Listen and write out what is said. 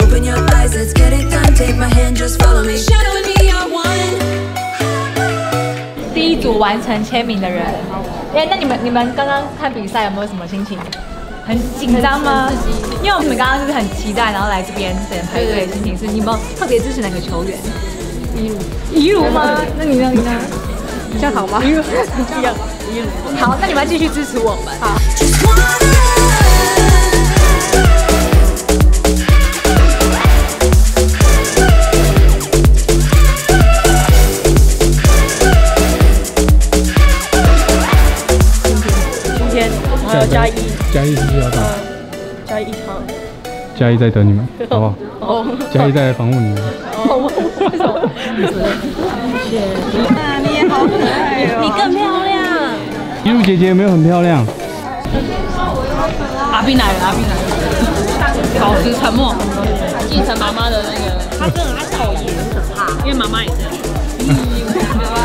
Open your eyes, let's get it done. Take my hand, just follow me. Shadow me 组完成签名的人，哎，那你们你们刚刚看比赛有没有什么心情？很紧张吗？因为我们刚刚就是很期待，然后来这边等排队的心情是，你有没有特别支持哪个球员？一如，一如吗？那你呢？你呢？这样好吗？一如，一样，一如。好，那你们继续支持我们。好。加一，嘉义是不是要到？加一场。嘉义在等你们，好不好？哦，嘉义在来访问你们。啊，你也好可爱哦。你更漂亮。一路姐姐有没有很漂亮？阿斌来了，阿斌来了。保持沉默，继承妈妈的那个。他真的他口也很可怕，因为妈妈也这样。